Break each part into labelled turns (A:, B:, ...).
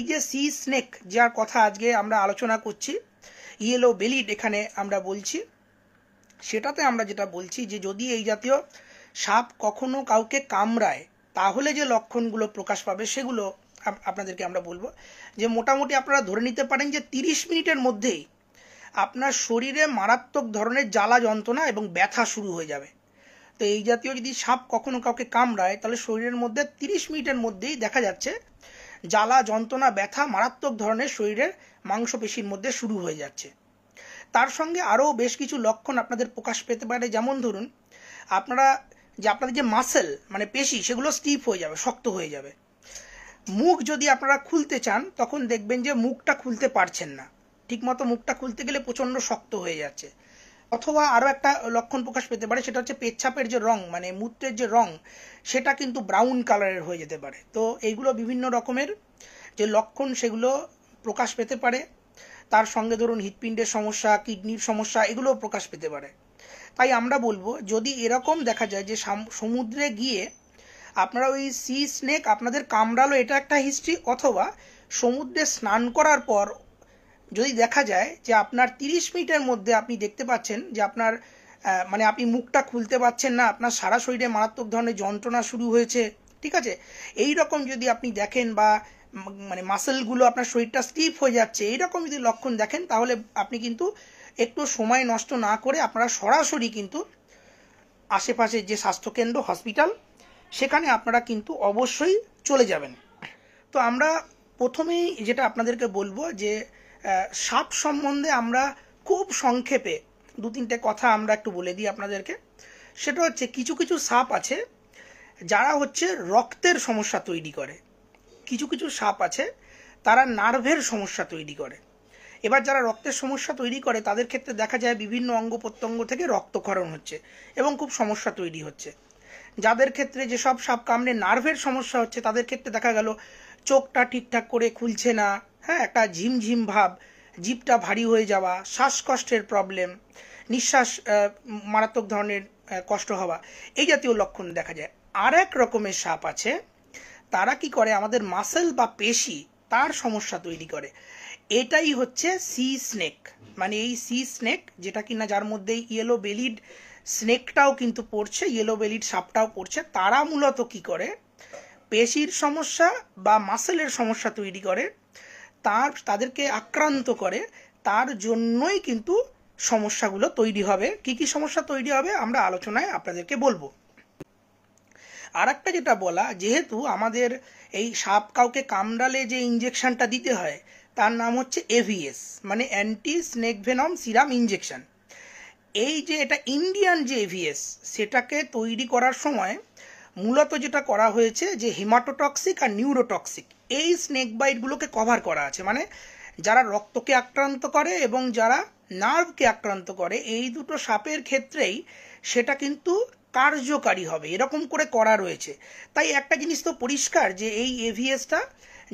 A: এই যে sea snake যার কথা আজকে আমরা আলোচনা করছি ইয়েলো বেলিড এখানে আমরা বলছি, সেটাতে আমরা যেটা বলছি যে যদি এই জাতীয় সাপ কখনো কাউকে কামড়ায়, তাহলে যে লক্ষণগুলো প্রকাশ পাবে সেগুলো আপনাদেরকে আমরা বলব। যে মোটামুটি আপনারা ধরে নিতে পারেন যে তিরিশ মিনিটের মধ্যেই আপনার শরীরে মারাত্মক ধরনের জ্বালা যন্ত্রণা এবং ব্যথা শুরু হয়ে যাবে। তো এই জাতীয় যদি সাপ কখনো কাউকে কামড়ায়, তাহলে শরীরের মধ্যে তিরিশ মিনিটের মধ্যেই দেখা যাচ্ছে জ্বালা, যন্ত্রণা, ব্যথা মারাত্মক ধরনের শরীরের মাংসপেশির মধ্যে শুরু হয়ে যাচ্ছে। তার সঙ্গে আরও বেশ কিছু লক্ষণ আপনাদের প্রকাশ পেতে পারে। যেমন ধরুন, আপনারা যে আপনাদের যে মাসেল মানে পেশি, সেগুলো স্টিফ হয়ে যাবে, শক্ত হয়ে যাবে। মুখ যদি আপনারা খুলতে চান, তখন দেখবেন যে মুখটা খুলতে পারছেন না। ঠিকমতো মুখটা খুলতে গেলে প্রচণ্ড শক্ত হয়ে যাচ্ছে। অথবা আরও একটা লক্ষণ প্রকাশ পেতে পারে, সেটা হচ্ছে পেচ্ছাপের যে রং মানে মূত্রের যে রং, সেটা কিন্তু ব্রাউন কালারের হয়ে যেতে পারে। তো এইগুলো বিভিন্ন রকমের যে লক্ষণ, সেগুলো প্রকাশ পেতে পারে। তার সঙ্গে ধরুন হৃৎপিণ্ডের সমস্যা, কিডনির সমস্যা, এগুলোও প্রকাশ পেতে পারে। তাই আমরা বলব, যদি এরকম দেখা যায় যে সমুদ্রে গিয়ে আপনারা ওই সি স্নেক আপনাদের কামড়ালো, এটা একটা হিস্ট্রি অথবা সমুদ্রে স্নান করার পর যদি দেখা যায় যে আপনার তিরিশ মিনিটের মধ্যে আপনি দেখতে পাচ্ছেন যে আপনার মানে আপনি মুখটা খুলতে পারছেন না, আপনার সারা শরীরে মারাত্মক ধরনের যন্ত্রণা শুরু হয়েছে, ঠিক আছে? এই রকম যদি আপনি দেখেন বা মানে মাসেলগুলো আপনার শরীরটা স্টিফ হয়ে যাচ্ছে, এইরকম যদি লক্ষণ দেখেন, তাহলে আপনি কিন্তু একটু সময় নষ্ট না করে আপনারা সরাসরি কিন্তু আশেপাশে যে স্বাস্থ্যকেন্দ্র, হসপিটাল, সেখানে আপনারা কিন্তু অবশ্যই চলে যাবেন। তো আমরা প্রথমেই যেটা আপনাদেরকে বলব যে সাপ সম্বন্ধে আমরা খুব সংক্ষেপে দু তিনটে কথা আমরা একটু বলে দিই আপনাদেরকে। সেটা হচ্ছে, কিছু কিছু সাপ আছে যারা হচ্ছে রক্তের সমস্যা তৈরি করে। কিছু কিছু সাপ আছে তারা নার্ভের সমস্যা তৈরি করে। এবার যারা রক্তের সমস্যা তৈরি করে, তাদের ক্ষেত্রে দেখা যায় বিভিন্ন অঙ্গ প্রত্যঙ্গ থেকে রক্তক্ষরণ হচ্ছে এবং খুব সমস্যা তৈরি হচ্ছে। যাদের ক্ষেত্রে যেসব সাপ কামড়ে নার্ভের সমস্যা হচ্ছে, তাদের ক্ষেত্রে দেখা গেল, চোখটা ঠিকঠাক করে খুলছে না হ্যাঁ একটা ঝিমঝিম ভাব জিপটা ভারী হয়ে যাওয়া, শ্বাসকষ্টের প্রবলেম নিঃশ্বাস মারাত্মক ধরনের কষ্ট হওয়া, এই জাতীয় লক্ষণ দেখা যায়। আর এক রকমের সাপ আছে, তারা কি করে, আমাদের মাসেল বা পেশি, তার সমস্যা তৈরি করে। এটাই হচ্ছে সি স্নেক মানে এই সি স্নেক যেটা কিনা যার মধ্যে ইয়েলো বেলিড স্নেকটাও কিন্তু পড়ছে ইয়েলো বেলিড সাপটাও পড়ছে, তারা মূলত কি করে, পেশির সমস্যা বা মাসেলের সমস্যা তৈরি করে তার, তাদেরকে আক্রান্ত করে, তার জন্যই কিন্তু সমস্যাগুলো তৈরি হবে। কি কি সমস্যা তৈরি হবে আমরা আলোচনায় আপনাদেরকে বলব। আর একটা যেটা বলা, যেহেতু আমাদের এই সাপ কাউকে কামড়ালে যে ইঞ্জেকশনটা দিতে হয়, তার নাম হচ্ছে এভিএস মানে anti snake venom serum injection এই যে এটা ইন্ডিয়ান যে এভিএস সেটাকে তৈরি করার সময় মূলত যেটা করা হয়েছে যে হিমাটোটক্সিক আর নিউরোটক্সিক এই স্নেক বাইটগুলোকে কভার করা আছে। মানে যারা রক্তকে আক্রান্ত করে এবং যারা নার্ভকে আক্রান্ত করে, এই দুটো সাপের ক্ষেত্রেই সেটা কিন্তু কার্যকারী হবে। এরকম করে করা রয়েছে। তাই একটা জিনিস তো পরিষ্কার যে এই এভিএসটা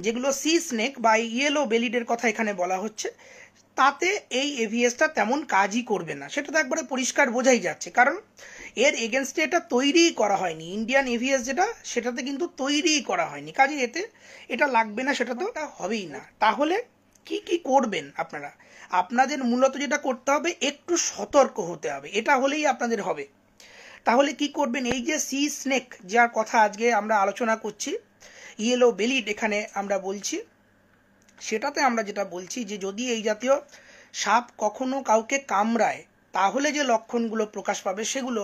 A: যেগুলো সি স্নেক বা ইয়েলো বেলিডের কথা এখানে বলা হচ্ছে, তাতে এই এভিএসটা তেমন কাজই করবে না। সেটা তো একবারে পরিষ্কার বোঝাই যাচ্ছে। কারণ এর এগেনস্টে এটা তৈরিই করা হয়নি। ইন্ডিয়ান এভিএস যেটা সেটাতে কিন্তু তৈরিই করা হয়নি। কাজে এতে এটা লাগবে না সেটা তো হবেই না। তাহলে কি কি করবেন আপনারা? আপনাদের মূলত যেটা করতে হবে একটু সতর্ক হতে হবে। এটা হলেই আপনাদের হবে। তাহলে কি করবেন? এই যে সি স্নেক যার কথা আজকে আমরা আলোচনা করছি ইয়েলো বেলিড এখানে আমরা বলছি সেটাতে আমরা যেটা বলছি যে যদি এই জাতীয় সাপ কখনো কাউকে কামড়ায় তাহলে যে লক্ষণগুলো প্রকাশ পাবে সেগুলো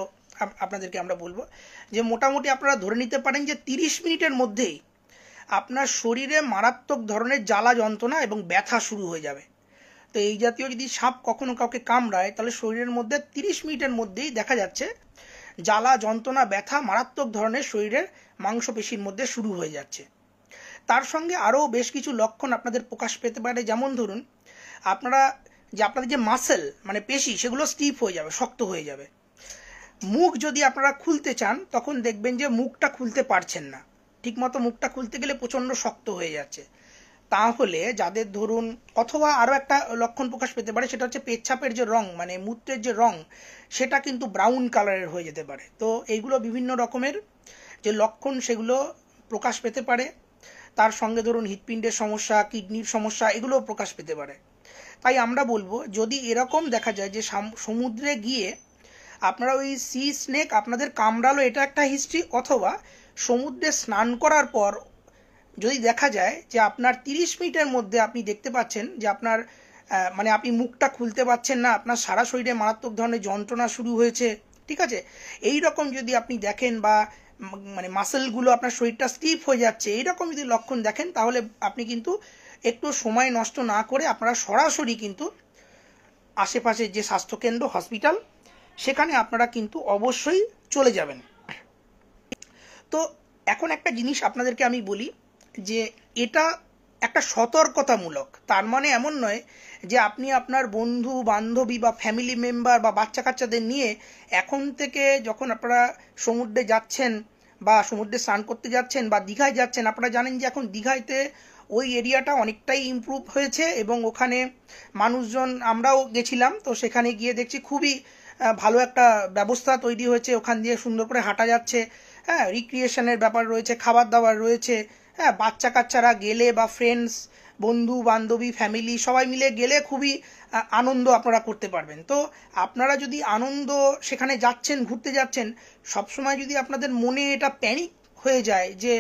A: আপনাদেরকে আমরা বলব যে মোটামুটি আপনারা ধরে নিতে পারেন যে তিরিশ মিনিটের মধ্যেই আপনার শরীরে মারাত্মক ধরনের জ্বালা যন্ত্রণা এবং ব্যথা শুরু হয়ে যাবে। তো এই জাতীয় যদি সাপ কখনো কাউকে কামড়ায়, তাহলে শরীরের মধ্যে তিরিশ মিনিটের মধ্যেই দেখা যাচ্ছে জ্বালা, যন্ত্রণা, ব্যথা মারাত্মক ধরনের শরীরের মাংসপেশির মধ্যে শুরু হয়ে যাচ্ছে। তার সঙ্গে আরও বেশ কিছু লক্ষণ আপনাদের প্রকাশ পেতে পারে। যেমন ধরুন, আপনারা যে আপনাদের যে মাসেল মানে পেশি, সেগুলো স্টিফ হয়ে যাবে, শক্ত হয়ে যাবে। মুখ যদি আপনারা খুলতে চান, তখন দেখবেন যে মুখটা খুলতে পারছেন না। ঠিকমতো মুখটা খুলতে গেলে প্রচণ্ড শক্ত হয়ে যাচ্ছে। তাহলে যাদের ধরুন, অথবা আরও একটা লক্ষণ প্রকাশ পেতে পারে, সেটা হচ্ছে পেচ্ছাপের যে রং মানে মূত্রের যে রং, সেটা কিন্তু ব্রাউন কালারের হয়ে যেতে পারে। তো এইগুলো বিভিন্ন রকমের যে লক্ষণ, সেগুলো প্রকাশ পেতে পারে। তার সঙ্গে ধরুন, হৃৎপিণ্ডের সমস্যা, কিডনির সমস্যা, এগুলোও প্রকাশ পেতে পারে। তাই আমরা বলব, যদি এরকম দেখা যায় যে সমুদ্রে গিয়ে আপনারা ওই সি স্নেক, আপনাদের কামড়ালো, এটা একটা হিস্ট্রি অথবা সমুদ্রে স্নান করার পর যদি দেখা যায় যে আপনার তিরিশ মিনিটের মধ্যে আপনি দেখতে পাচ্ছেন যে আপনার মানে আপনি মুখটা খুলতে পারছেন না, আপনার সারা শরীরে মারাত্মক ধরনের যন্ত্রণা শুরু হয়েছে, ঠিক আছে? এই রকম যদি আপনি দেখেন বা মানে মাসেলগুলো আপনার শরীরটা স্টিফ হয়ে যাচ্ছে, এইরকম যদি লক্ষণ দেখেন, তাহলে আপনি কিন্তু একটু সময় নষ্ট না করে আপনারা সরাসরি কিন্তু আশেপাশের যে স্বাস্থ্যকেন্দ্র হসপিটাল সেখানে আপনারা কিন্তু অবশ্যই চলে যাবেন। তো এখন একটা জিনিস আপনাদেরকে আমি বলি যে এটা একটা সতর্কতামূলক। তার মানে এমন নয় যে আপনি আপনার বন্ধু, বান্ধবী বা ফ্যামিলি মেম্বার বা বাচ্চা কাচ্চাদের নিয়ে এখন থেকে যখন আপনারা সমুদ্রে যাচ্ছেন বা সমুদ্রে স্নান করতে যাচ্ছেন বা দীঘায় যাচ্ছেন, আপনারা জানেন যে এখন দীঘাইতে ওই এরিয়াটা অনেকটাই ইম্প্রুভ হয়েছে এবং ওখানে মানুষজন, আমরাও গেছিলাম, তো সেখানে গিয়ে দেখছি খুবই ভালো একটা ব্যবস্থা তৈরি হয়েছে। ওখান দিয়ে সুন্দর করে হাঁটা যাচ্ছে। হ্যাঁ রিক্রিয়েশনের ব্যাপার রয়েছে, খাবার দাবার রয়েছে। হ্যাঁ বাচ্চা কাচ্চারা গেলে বা ফ্রেন্ডস বন্ধু, বান্ধবী ফ্যামিলি সবাই মিলে গেলে খুবই আনন্দ আপনারা করতে পারবেন। তো আপনারা যদি আনন্দ সেখানে যাচ্ছেন, ঘুরতে যাচ্ছেন, সবসময় যদি আপনাদের মনে এটা প্যানিক হয়ে যায় যে,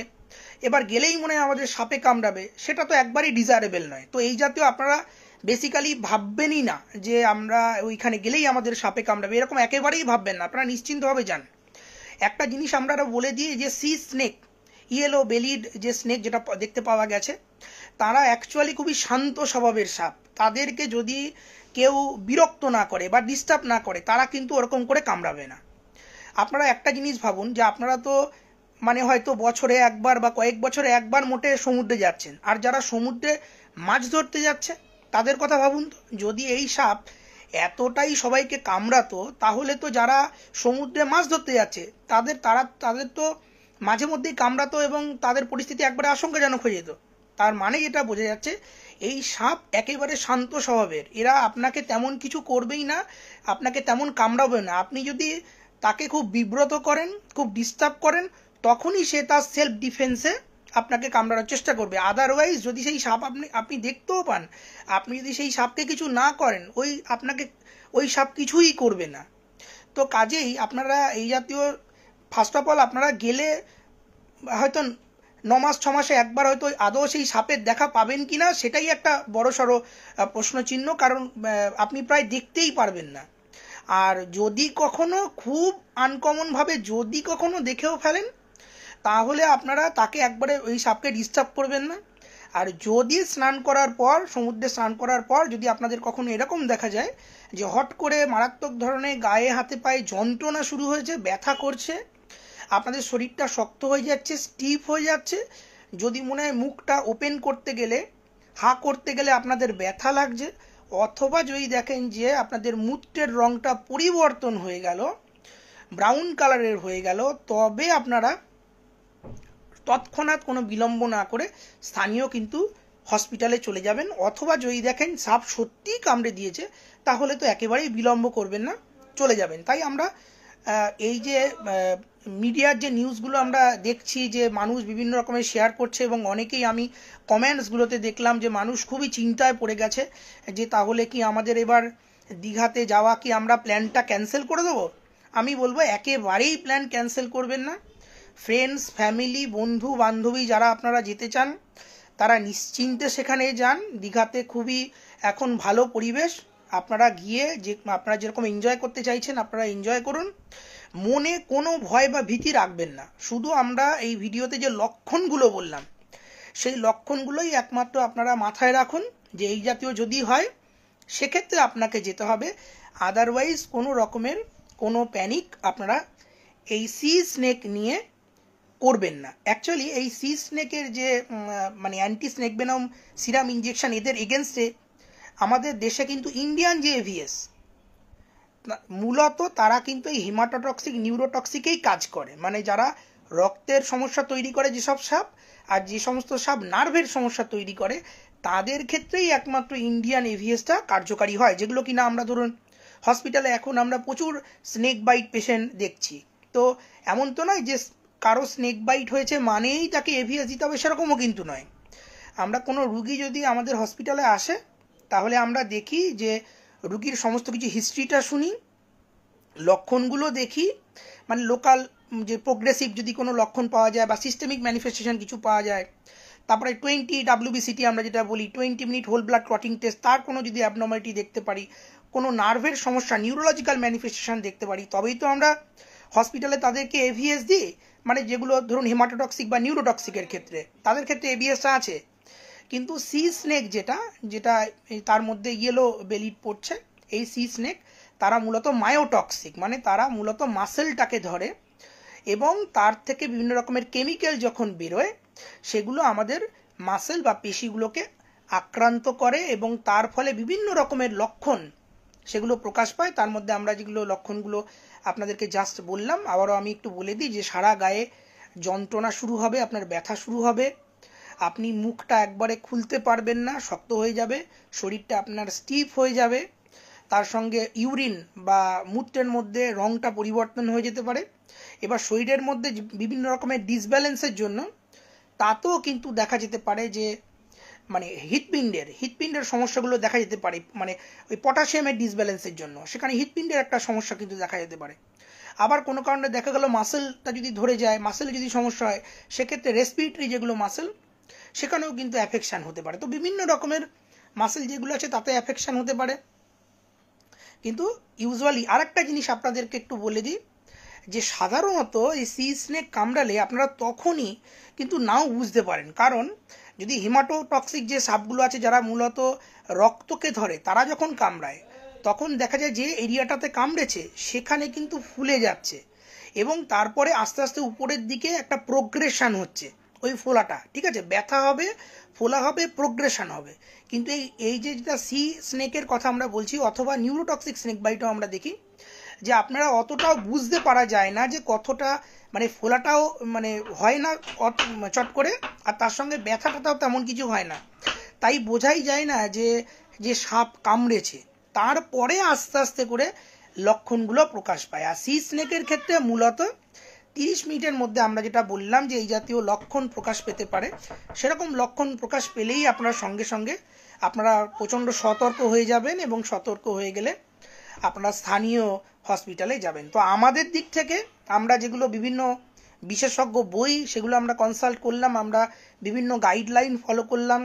A: এবার গেলেই মনে হয় আমাদের সাপে কামড়াবে, সেটা তো একবারই ডিজায়ারেবল নয়। তো এই জাতীয় আপনারা বেসিক্যালি ভাববেনই না যে আমরা ওইখানে গেলেই আমাদের সাপে কামড়াবে। এরকম একেবারেই ভাববেন না, আপনারা নিশ্চিন্তভাবে যান। একটা জিনিস আমরা বলে দিই, যে সি স্নেক ইয়েলো বেলিড যে স্নেক যেটা দেখতে পাওয়া গেছে, তারা অ্যাকচুয়ালি খুবই শান্ত স্বভাবের সাপ। তাদেরকে যদি কেউ বিরক্ত না করে বা ডিস্টার্ব না করে, তারা কিন্তু ওরকম করে কামড়াবে না। আপনারা একটা জিনিস ভাবুন, যে আপনারা তো মানে হয়তো বছরে একবার বা কয়েক বছরে একবার মোটে সমুদ্রে যাচ্ছেন, আর যারা সমুদ্রে মাছ ধরতে যাচ্ছে তাদের কথা ভাবুন তো। যদি এই সাপ এতটাই সবাইকে কামড়াতো, তাহলে তো যারা সমুদ্রে মাছ ধরতে যাচ্ছে, তাদের তারা, তাদের তো মাঝে মধ্যেই কামড়াতো এবং তাদের পরিস্থিতি একবারে আশঙ্কাজনক হয়ে যেত। তার মানে যেটা বোঝা যাচ্ছে, এই সাপ একেবারে শান্ত স্বভাবের। এরা আপনাকে তেমন কিছু করবেই না, আপনাকে তেমন কামড়াবে না। আপনি যদি তাকে খুব বিব্রত করেন, খুব ডিস্টার্ব করেন, তখনই সে তার সেলফ ডিফেন্সে আপনাকে কামড়ানোর চেষ্টা করবে। আদারওয়াইজ যদি সেই সাপ আপনি আপনি দেখতেও পান, আপনি যদি সেই সাপকে কিছু না করেন, ওই আপনাকে, ওই সাপ কিছুই করবে না। তো কাজেই আপনারা এই জাতীয় ফার্স্ট অফ অল আপনারা গেলে হয়তো ন মাস ছ মাসে একবার হয়তো আদৌ সেই সাপের দেখা পাবেন কি না সেটাই একটা বড় সড়ো প্রশ্নচিহ্ন, কারণ আপনি প্রায় দেখতেই পারবেন না। আর যদি কখনো, খুব আনকমনভাবে যদি কখনো দেখেও ফেলেন তাহলে আপনারা তাকে একবারে ওই সাপকে ডিস্টার্ব করবেন না। আর যদি স্নান করার পর, সমুদ্রে স্নান করার পর যদি আপনাদের কখনো এরকম দেখা যায় যে হট করে মারাত্মক ধরনের গায়ে, হাতে পায়ে যন্ত্রণা শুরু হয়েছে, ব্যথা করছে, আপনাদের শরীরটা শক্ত হয়ে যাচ্ছে স্টিফ হয়ে যাচ্ছে, যদি মনে হয় মুখটা ওপেন করতে গেলে, হা করতে গেলে আপনাদের ব্যথা লাগছে, অথবা যদি দেখেন যে আপনাদের মূত্রের রংটা পরিবর্তন হয়ে গেল ব্রাউন কালারের হয়ে গেল, তবে আপনারা তৎক্ষণাৎ কোনো বিলম্ব না করে স্থানীয় কিন্তু হসপিটালে চলে যাবেন। অথবা যদি দেখেন সাপ সত্যিই কামড়ে দিয়েছে, তাহলে তো একেবারেই বিলম্ব করবেন না, চলে যাবেন। তাই আমরা এই যে মিডিয়ার যে নিউজগুলো আমরা দেখছি যে মানুষ বিভিন্ন রকমের শেয়ার করছে এবং অনেকেই আমি কমেন্টসগুলোতে দেখলাম যে মানুষ খুবই চিন্তায় পড়ে গেছে যে তাহলে কি আমাদের এবার দীঘাতে যাওয়া কি আমরা প্ল্যানটা ক্যান্সেল করে দেবো? আমি বলব একেবারেই প্ল্যান ক্যান্সেল করবেন না। ফ্রেন্ডস ফ্যামিলি বন্ধু, বান্ধবী যারা আপনারা যেতে চান, তারা নিশ্চিন্তে সেখানে যান। দীঘাতে খুবই এখন ভালো পরিবেশ। আপনারা গিয়ে যে, আপনারা যেরকম এনজয় করতে চাইছেন, আপনারা এনজয় করুন। মনে কোনো ভয় বা ভীতি রাখবেন না। শুধু আমরা এই ভিডিওতে যে লক্ষণগুলো বললাম, সেই লক্ষণগুলোই একমাত্র আপনারা মাথায় রাখুন যে, এই জাতীয় যদি হয়, সেক্ষেত্রে আপনাকে যেতে হবে। আদারওয়াইজ কোনো রকমের কোনো প্যানিক আপনারা এই সি স্নেক নিয়ে করবেন না। অ্যাকচুয়ালি এই সি স্নেকের যে মানে anti snake venom serum injection এদের এগেনস্টে আমাদের দেশে কিন্তু ইন্ডিয়ান যে এভিএস মূলত তারা কিন্তু এই হিমাটোটক্সিক নিউরোটক্সিকেই কাজ করে। মানে যারা রক্তের সমস্যা তৈরি করে যেসব সাপ, আর যে সমস্ত সাপ নার্ভের সমস্যা তৈরি করে, তাদের ক্ষেত্রেই একমাত্র ইন্ডিয়ান এভিএসটা কার্যকারী হয়, যেগুলো কিনা আমরা ধরুন হসপিটালে এখন আমরা প্রচুর স্নেক বাইট পেশেন্ট দেখছি। তো এমন তো নয় যে কারও স্নেক বাইট হয়েছে মানেই তাকে এভিএস দিতে হবে, সেরকমও কিন্তু নয়। আমরা কোনো রুগী যদি আমাদের হসপিটালে আসে, তাহলে আমরা দেখি যে রুগীর সমস্ত কিছু হিস্ট্রিটা শুনি, লক্ষণগুলো দেখি মানে লোকাল যে প্রোগ্রেসিভ যদি কোনো লক্ষণ পাওয়া যায় বা সিস্টেমিক ম্যানিফেস্টেশন কিছু পাওয়া যায়, তারপরে টোয়েন্টি ডাব্লিউবিসিটি আমরা যেটা বলি twenty minute whole blood clotting test তার কোনো যদি অ্যাবনর্মালিটি দেখতে পারি, কোনো নার্ভের সমস্যা নিউরোলজিক্যাল ম্যানিফেস্টেশন দেখতে পারি, তবেই তো আমরা হসপিটালে তাদেরকে এভিএস দিই। মানে যেগুলো ধরুন হেমাটোটক্সিক বা নিউরোটক্সিকের ক্ষেত্রে, তাদের ক্ষেত্রে এভিএসটা আছে। কিন্তু সি স্নেক যেটা যেটা তার মধ্যে ইয়েলো বেলিড পড়ছে, এই সি স্নেক তারা মূলত মায়োটক্সিক মানে তারা মূলত মাসেলটাকে ধরে এবং তার থেকে বিভিন্ন রকমের কেমিক্যাল যখন বেরোয়, সেগুলো আমাদের মাসেল বা পেশিগুলোকে আক্রান্ত করে এবং তার ফলে বিভিন্ন রকমের লক্ষণ সেগুলো প্রকাশ পায়। তার মধ্যে আমরা যেগুলো লক্ষণগুলো আপনাদেরকে জাস্ট বললাম, আবারও আমি একটু বলে দিই যে সারা গায়ে যন্ত্রণা শুরু হবে, আপনার ব্যথা শুরু হবে। আপনি মুখটা একবারে খুলতে পারবেন না, শক্ত হয়ে যাবে, শরীরটা আপনার স্টিফ হয়ে যাবে। তার সঙ্গে ইউরিন বা মূত্রের মধ্যে রংটা পরিবর্তন হয়ে যেতে পারে। এবার শরীরের মধ্যে বিভিন্ন রকমের ডিসব্যালেন্সের জন্য, তাতেও কিন্তু দেখা যেতে পারে যে মানে হৃৎপিণ্ডের হৃৎপিণ্ডের সমস্যাগুলো দেখা যেতে পারে মানে ওই পটাশিয়ামের ডিসব্যালেন্সের জন্য। সেখানে হৃৎপিণ্ডের একটা সমস্যা কিন্তু দেখা যেতে পারে। আবার কোনো কারণে দেখা গেল মাসেলটা যদি ধরে যায় মাসেলে যদি সমস্যা হয়, সেক্ষেত্রে রেসপিরেটরি যেগুলো মাসেল সেখানেও কিন্তু অ্যাফেকশান হতে পারে। তো বিভিন্ন রকমের মাসেল যেগুলো আছে, তাতে অ্যাফেকশান হতে পারে। কিন্তু ইউজুয়ালি আরেকটা জিনিস আপনাদেরকে একটু বলে দিই, যে সাধারণত এই সি স্নেক কামড়ালে আপনারা তখনই কিন্তু নাও বুঝতে পারেন। কারণ যদি হিমাটোটক্সিক যে সাপগুলো আছে যারা মূলত রক্তকে ধরে, তারা যখন কামড়ায়, তখন দেখা যায় যে এরিয়াটাতে কামড়েছে, সেখানে কিন্তু ফুলে যাচ্ছে এবং তারপরে আস্তে আস্তে উপরের দিকে একটা প্রোগ্রেশন হচ্ছে ওই ফোলাটা, ঠিক আছে? ব্যথা হবে, ফোলা হবে প্রোগ্রেশন হবে। কিন্তু এই এই যে যেটা সি স্নেকের কথা আমরা বলছি, অথবা নিউরোটক্সিক স্নেক বাইটও আমরা দেখি যে আপনারা অতটাও বুঝতে পারা যায় না যে কতটা মানে ফোলাটাও মানে হয় না চট করে, আর তার সঙ্গে ব্যথাটাও তেমন কিছু হয় না। তাই বোঝাই যায় না যে যে সাপ কামড়েছে। তারপরে আস্তে আস্তে করে লক্ষণগুলো প্রকাশ পায়। আর সি স্নেকের ক্ষেত্রে মূলত তিরিশ মিনিটের মধ্যে আমরা যেটা বললাম যে এই জাতীয় লক্ষণ প্রকাশ পেতে পারে। সেরকম লক্ষণ প্রকাশ পেলেই আপনার সঙ্গে সঙ্গে আপনারা প্রচণ্ড সতর্ক হয়ে যাবেন এবং সতর্ক হয়ে গেলে আপনারা স্থানীয় হসপিটালে যাবেন। তো আমাদের দিক থেকে আমরা যেগুলো বিভিন্ন বিশেষজ্ঞ বই, সেগুলো আমরা কনসাল্ট করলাম, আমরা বিভিন্ন গাইডলাইন ফলো করলাম।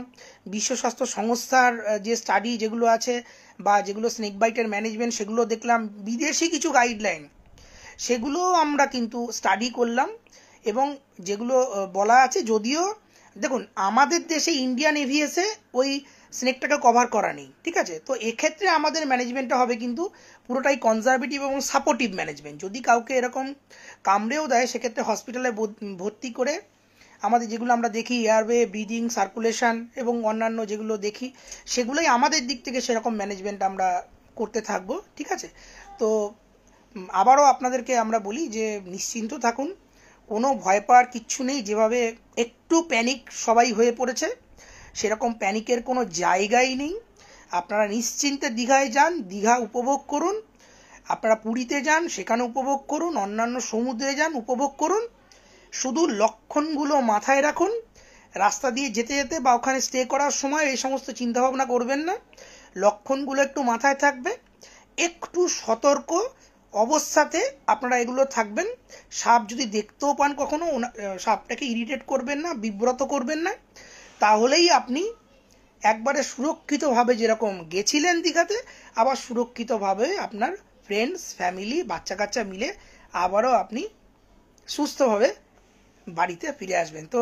A: বিশ্ব স্বাস্থ্য সংস্থার যে স্টাডি যেগুলো আছে বা যেগুলো স্নেক বাইটের ম্যানেজমেন্ট সেগুলো দেখলাম। বিদেশি কিছু গাইডলাইন সেগুলো আমরা কিন্তু স্টাডি করলাম এবং যেগুলো বলা আছে যদিও, দেখুন, আমাদের দেশে ইন্ডিয়ান এভিএসে ওই স্নেকটাকে কভার করা নেই, ঠিক আছে? তো এক্ষেত্রে আমাদের ম্যানেজমেন্টটা হবে কিন্তু পুরোটাই কনজারভেটিভ এবং সাপোর্টিভ ম্যানেজমেন্ট যদি কাউকে এরকম কামড়েও দেয়, সেক্ষেত্রে হসপিটালে ভর্তি করে আমাদের যেগুলো আমরা দেখি এয়ারওয়ে ব্রিদিং সার্কুলেশন এবং অন্যান্য যেগুলো দেখি, সেগুলোই আমাদের দিক থেকে সেরকম ম্যানেজমেন্ট আমরা করতে থাকব, ঠিক আছে? তো আবারও আপনাদেরকে আমরা বলি যে নিশ্চিন্ত থাকুন, কোনো ভয় পাওয়ার কিচ্ছু নেই। যেভাবে একটু প্যানিক সবাই হয়ে পড়েছে সেরকম প্যানিকের কোনো জায়গাই নেই। আপনারা নিশ্চিন্তে দীঘায় যান, দীঘা উপভোগ করুন। আপনারা পুরীতে যান, সেখানে উপভোগ করুন, অন্যান্য সমুদ্রে যান, উপভোগ করুন। শুধু লক্ষণগুলো মাথায় রাখুন। রাস্তা দিয়ে যেতে যেতে বা ওখানে স্টে করার সময় এই সমস্ত চিন্তাভাবনা করবেন না। লক্ষণগুলো একটু মাথায় থাকবে। একটু সতর্ক অবস্থাতে আপনারা এগুলো থাকবেন। সাপ যদি দেখতেও পান কখনো সাপটাকে ইরিটেট করবেন না, বিব্রত করবেন না। তাহলেই আপনি একবারে সুরক্ষিতভাবে যেরকম গেছিলেন দীঘাতে, আবার সুরক্ষিতভাবে আপনার ফ্রেন্ডস ফ্যামিলি বাচ্চা কাচ্চা মিলে আবারও আপনি সুস্থভাবে বাড়িতে ফিরে আসবেন। তো